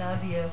Love you.